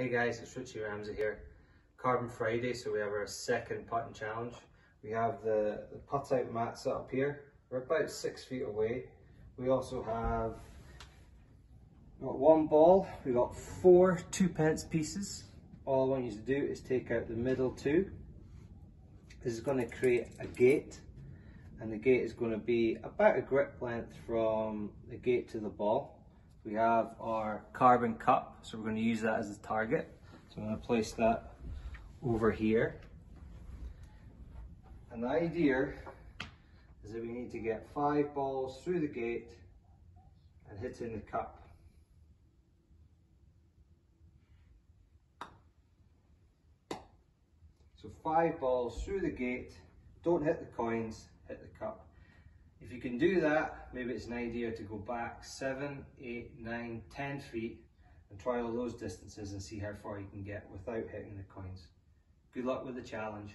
Hey guys, it's Richie Ramsay here. Carbon Friday, so we have our second putting challenge. We have the, the putt out mat set up here. We're about six feet away. We also have got one ball, we've got four two pence pieces. All I want you to do is take out the middle two. This is going to create a gate and the gate is going to be about a grip length from the gate to the ball. We have our carbon cup, so we're going to use that as a target. So I'm going to place that over here. And the idea is that we need to get five balls through the gate and hit in the cup. So five balls through the gate, don't hit the coins, hit the cup. You can do that, maybe it's an idea to go back seven, eight, nine, ten feet and try all those distances and see how far you can get without hitting the coins. Good luck with the challenge.